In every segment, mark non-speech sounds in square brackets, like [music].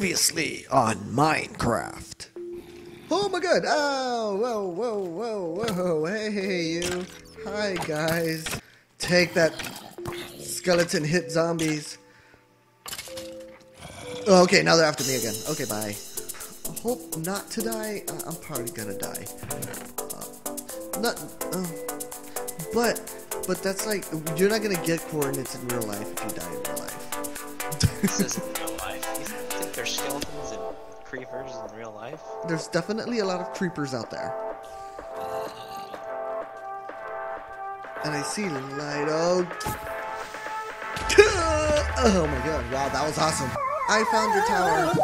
Previously on Minecraft. Oh my god! Oh, whoa, whoa, whoa, whoa! Hey, hey, you! Hi, guys! Take that, skeleton hit zombies. Oh, okay, now they're after me again. Okay, bye. I hope not to die. Uh, I'm probably gonna die. Uh, not, uh, but, but that's like you're not gonna get coordinates in real life if you die in real life. There's skeletons and creepers in real life? There's definitely a lot of creepers out there. And I see light. Oh. [laughs] Oh my god. Wow, that was awesome. I found your tower.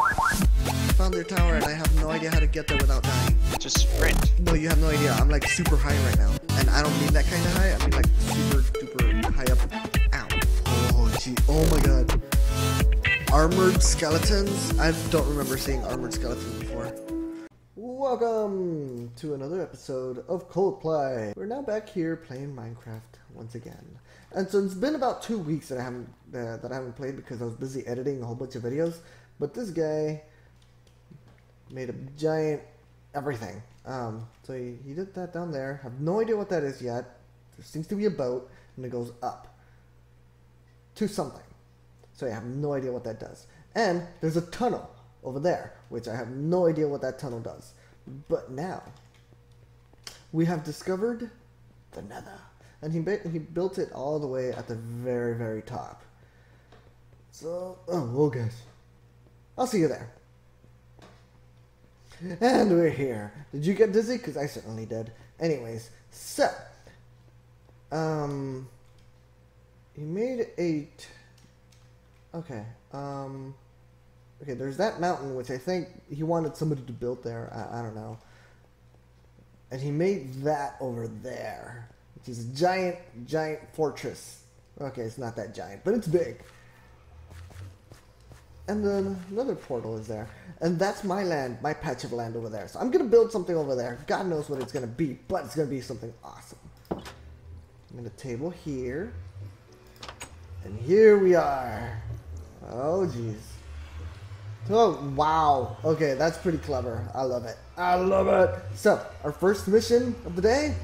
Found your tower and I have no idea how to get there without dying. Just sprint. No, you have no idea. I'm like super high right now. And I don't mean that kind of high. I mean like super duper high up. Ow. Oh, gee. Oh my god. Armored skeletons? I don't remember seeing armored skeletons before. Welcome to another episode of Coldplay. We're now back here playing Minecraft once again. And so it's been about two weeks that I haven't uh, that I haven't played because I was busy editing a whole bunch of videos. But this guy made a giant everything. Um, so he, he did that down there. I have no idea what that is yet. There seems to be a boat, and it goes up to something. So I have no idea what that does. And there's a tunnel over there, which I have no idea what that tunnel does. But now we have discovered the Nether, and he he built it all the way at the very very top. So oh well, guys, I'll see you there. And we're here. Did you get dizzy? Because I certainly did. Anyways, so um, he made a. Okay. Um. Okay, there's that mountain, which I think he wanted somebody to build there. I, I don't know. And he made that over there, which is a giant, giant fortress. Okay, it's not that giant, but it's big. And then another portal is there. And that's my land, my patch of land over there. So I'm going to build something over there. God knows what it's going to be, but it's going to be something awesome. I'm going to table here. And here we are. Oh, jeez. Oh, wow. Okay, that's pretty clever. I love it. I love it. So, our first mission of the day.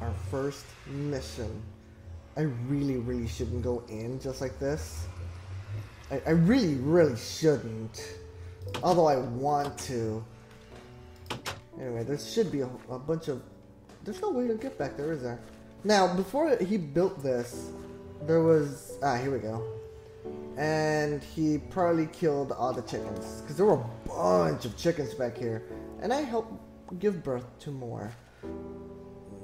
Our first mission. I really, really shouldn't go in just like this. I, I really, really shouldn't. Although I want to. Anyway, there should be a, a bunch of... There's no way to get back there, is there? Now, before he built this, there was... Ah, here we go and he probably killed all the chickens. Because there were a bunch of chickens back here. And i helped give birth to more.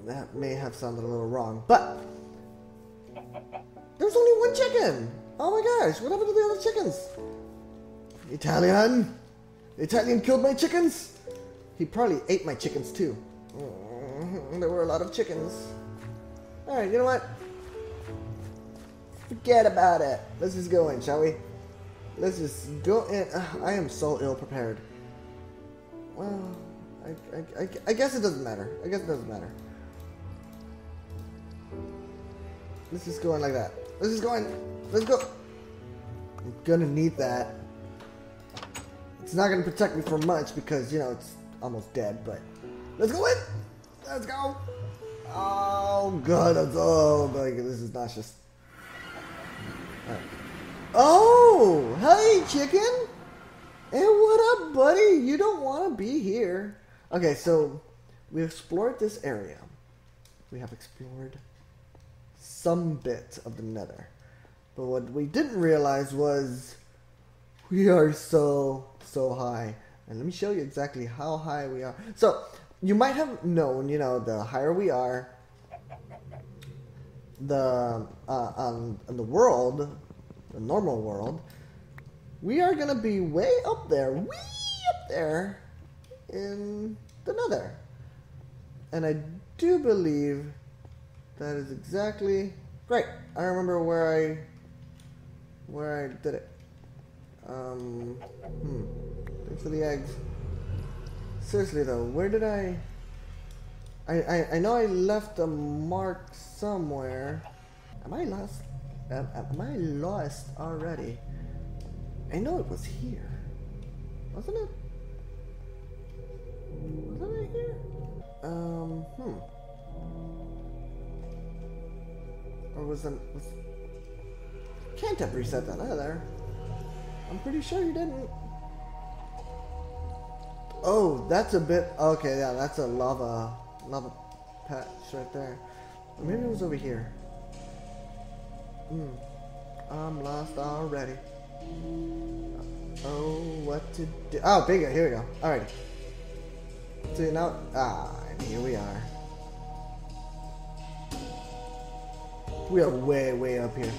That may have sounded a little wrong but [laughs] there's only one chicken! Oh my gosh what happened to the other chickens? Italian? Italian killed my chickens? He probably ate my chickens too. [laughs] There were a lot of chickens. All right you know what Forget about it. Let's just go in, shall we? Let's just go in. Ugh, I am so ill prepared. Well, I, I, I, I guess it doesn't matter. I guess it doesn't matter. Let's just go in like that. Let's just go in. Let's go. I'm gonna need that. It's not gonna protect me for much because, you know, it's almost dead, but let's go in! Let's go! Oh god, I'm so oh, like this is not just Oh, hey, chicken. Hey, what up, buddy? You don't want to be here. Okay, so we explored this area. We have explored some bit of the nether. But what we didn't realize was we are so, so high. And let me show you exactly how high we are. So, you might have known, you know, the higher we are, the uh, on, on the world, the normal world, we are gonna be way up there, way up there in the nether. And I do believe that is exactly great. I remember where I where I did it. Um hmm. Thanks for the eggs. Seriously though, where did I I, I, I know I left a mark somewhere. Am I lost? Am, am I lost already? I know it was here. Wasn't it? Wasn't it here? Um, hmm. Or was it. Was, can't have reset that either. I'm pretty sure you didn't. Oh, that's a bit. Okay, yeah, that's a lava. Lava patch right there. Maybe it was over here. Hmm. I'm lost already. Oh, what to do? Oh, bingo. Here we go. Alrighty. See now. Ah, here we are. We are way, way up here.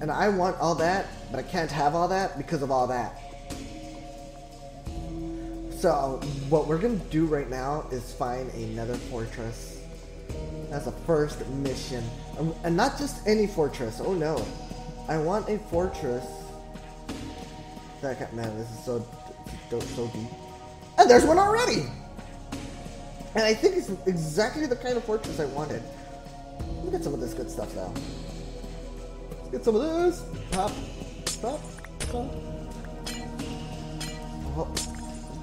And I want all that, but I can't have all that because of all that. So, what we're gonna do right now is find another fortress. That's a first mission. Um, And not just any fortress, oh no. I want a fortress that can, man, this is so, so, so deep. And there's one already! And I think it's exactly the kind of fortress I wanted. Look at some of this good stuff though. Let's get some of this. Pop, pop, pop. Oh,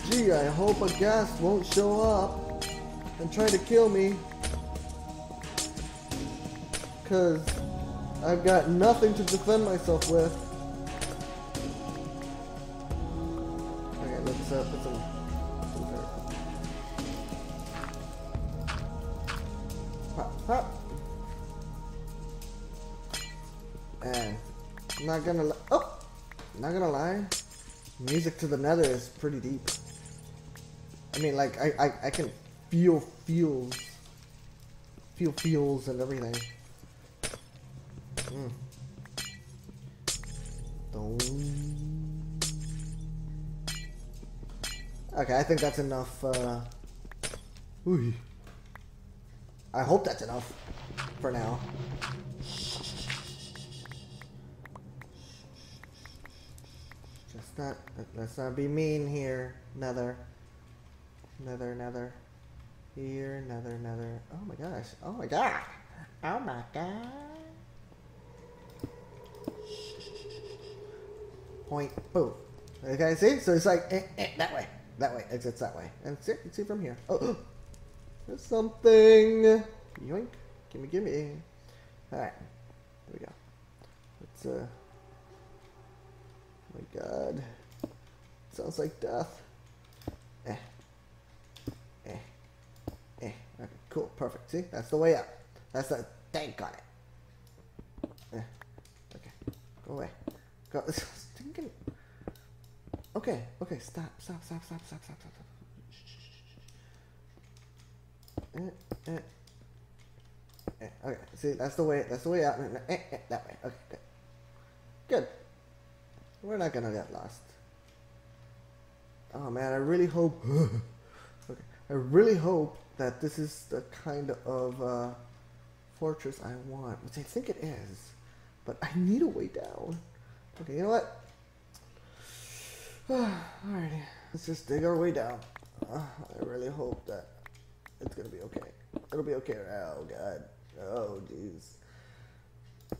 gee, I hope a ghast won't show up and try to kill me. Cause I've got nothing to defend myself with. Okay, let's uh, put some. some. Pop, pop. And not gonna li- oh, not gonna lie, music to the Nether is pretty deep. I mean, like I I, I can feel feels, feel feels and everything. Mm. Okay, I think that's enough. Uh. I hope that's enough for now. Just not. Let's not be mean here. Nether. Nether, nether. Here, nether, nether. Oh my gosh. Oh my god. Oh my god. Point. Boom. Okay, see? So it's like eh, eh, that way. That way. Exits that way. And see, you see from here. Oh, [gasps] there's something. Yoink. Gimme, gimme. Alright. There we go. Let's, uh. Oh my god. Sounds like death. Eh. Eh. Eh. Okay, cool. Perfect. See? That's the way up. That's the tank on it. Eh. Okay. Go away. Go. [laughs] Stinking. Okay. Okay. Stop. Stop. Stop. Stop. Stop. Stop. Stop. stop. Eh. Eh. Eh, okay, see, that's the way. That's the way out. Eh, eh, that way. Okay, good. Good. We're not gonna get lost. Oh man, I really hope. [laughs] okay, I really hope that this is the kind of uh, fortress I want, which I think it is. But I need a way down. Okay, you know what? [sighs] Alrighty, let's just dig our way down. Uh, I really hope that it's gonna be okay. It'll be okay. Oh god. Oh jeez.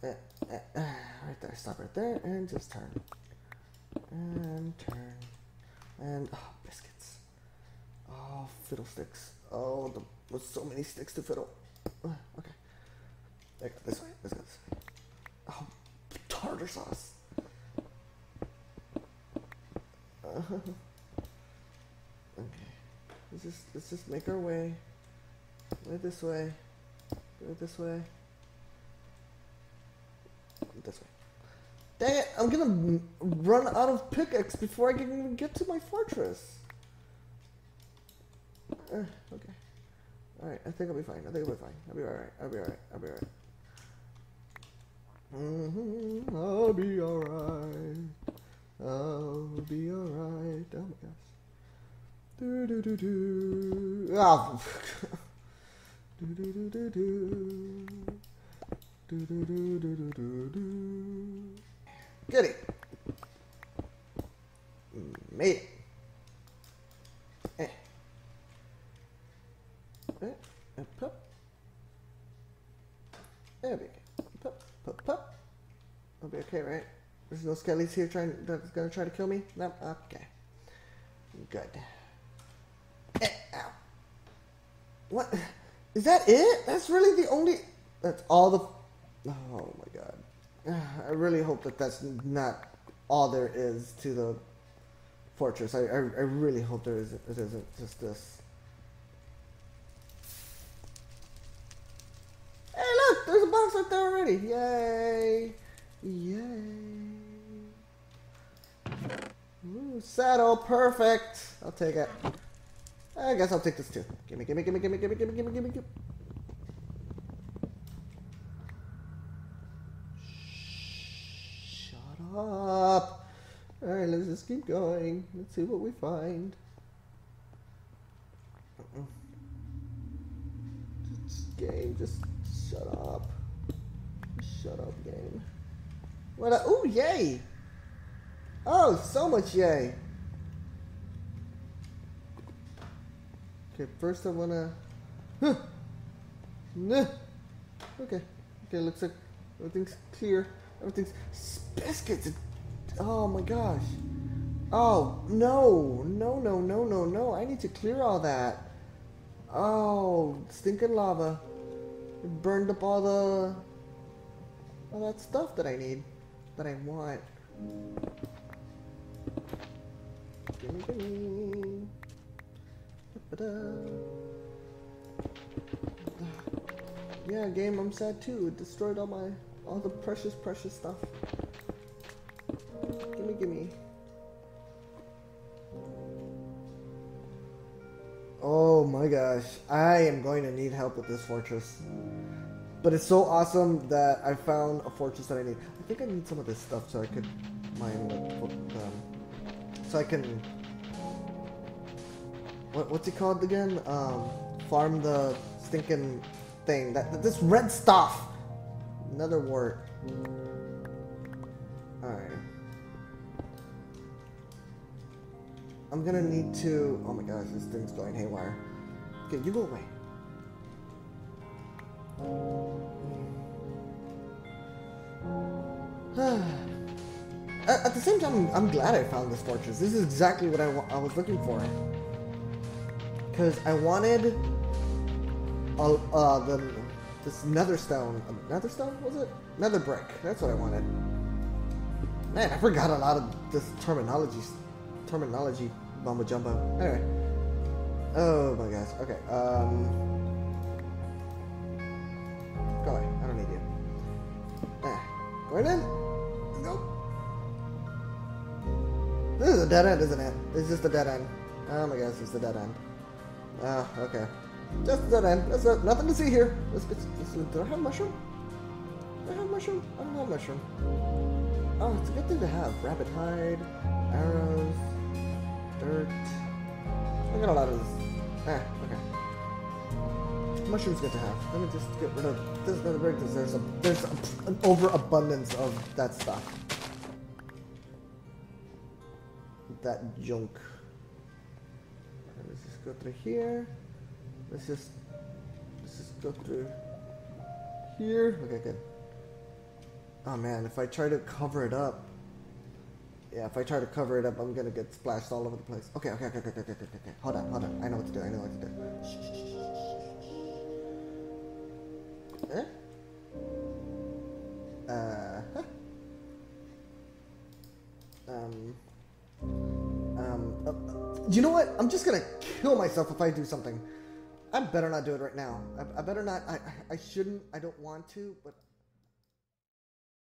Eh, eh, right there. Stop right there and just turn. And turn. And oh biscuits. Oh fiddlesticks. Oh the with so many sticks to fiddle. Uh, okay. There. This way. Let's go this way. Oh tartar sauce. Uh, [laughs] okay. Let's just let's just make our way. Way this way. Go this way. This way. Dang it! I'm gonna run out of pickaxe before I can even get to my fortress. Uh, okay. Alright, I think I'll be fine. I think I'll be fine. I'll be alright. I'll be alright. I'll be alright. hmm I'll be alright. I'll be alright. Oh my gosh. Do do do do. Oh. [laughs] do do do do do. Do do do do do do do. Get it. Made it. Eh. Eh. And pop. There we go. Pop, pop, pop. I'll be okay, right? There's no skellies here trying that's gonna try to kill me? No? Okay. Good. Eh, ow. What? Is that it? That's really the only. That's all the. Oh my god. [sighs] I really hope that that's not all there is to the fortress. I, I, I really hope there isn't, it isn't just this. Hey, look! There's a box right there already! Yay! Yay! Ooh, saddle, perfect! I'll take it. I guess I'll take this too. Gimme, gimme, gimme, gimme, gimme, gimme, gimme, gimme, gimme. Shut up! Alright, let's just keep going. Let's see what we find. Uh-uh. Game, just shut up. Shut up, game. What? Oh, yay! Oh, so much yay! Okay, first I wanna. Huh. Nah. Okay. Okay, looks like everything's clear. Everything's biscuits. Oh my gosh. Oh no, no, no, no, no, no! I need to clear all that. Oh, stinking lava! It burned up all the all that stuff that I need, that I want. Gimme, gimme. Yeah, game, I'm sad too. It destroyed all my, all the precious, precious stuff. Gimme, gimme. Oh my gosh, I am going to need help with this fortress. But it's so awesome that I found a fortress that I need. I think I need some of this stuff so I could mine with, um, can what, what's it called again? Um, farm the stinking thing. That this red stuff. Nether wart. All right. I'm gonna need to. Oh my gosh, this thing's going haywire. Okay, you go away. [sighs] [sighs] at, at the same time, I'm, glad I found this fortress. This is exactly what I, I was looking for. Because I wanted uh, uh the this nether stone. Uh, nether stone was it? Nether brick. That's what I wanted. Man I forgot a lot of this terminology terminology bumbo jumbo. Anyway. Oh my gosh. Okay um dead end isn't it it's just a dead end oh my gosh it's a dead end Ah, okay. Just a dead end. That's. Nothing to see here. Let's get. Let's, do I have mushroom? I have mushroom? I don't have mushroom. Oh, it's a good thing to have. Rabbit hide, arrows, dirt. I got a lot of this. Ah, okay. Mushroom's good to have. Let me just get rid of this nether brick because there's a there's a, an overabundance of that stuff. That junk. Let's just go through here. Let's just let's just go through here. Okay, good. Oh man, if I try to cover it up, yeah, if I try to cover it up, I'm gonna get splashed all over the place. Okay, okay, okay, okay, okay, okay, okay. okay. Hold on, hold on. I know what to do. I know what to do. Eh? Uh. Huh. Um. You know what? I'm just gonna kill myself if I do something. I better not do it right now. I, I better not. I I shouldn't. I don't want to, but